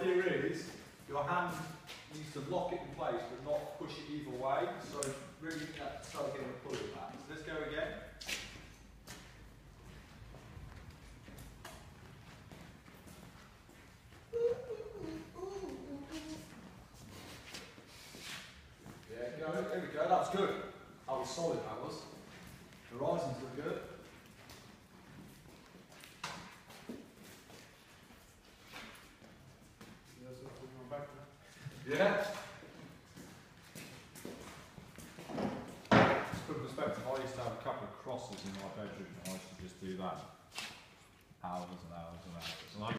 idea is your hand needs to lock it in place but not push it either way. So really start try to get a pull of that. So let's go again. Yeah, go. There we go. That's good. I was solid. That was. Yeah. Just put perspective, I used to have a couple of crosses in my bedroom and I used to just do that hours and hours and hours. And I